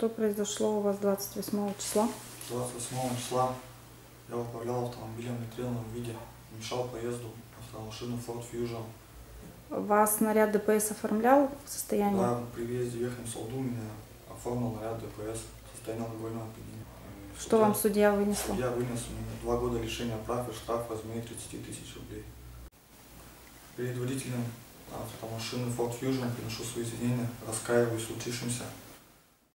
Что произошло у вас 28 числа? 28 числа я управлял автомобилем в нетрезвом виде, мешал поезду автомашины Ford Fusion. Вас наряд ДПС оформлял в состоянии? Да, при въезде в Верхнем Солду меня оформил наряд ДПС в состоянии алкогольного опьянения. Что Что вам судья вынесла? Судья вынес мне два года лишения прав и штраф в размере 30 тысяч рублей. Перед водителем автомашины Ford Fusion приношу свои извинения, раскаиваюсь в случившемся.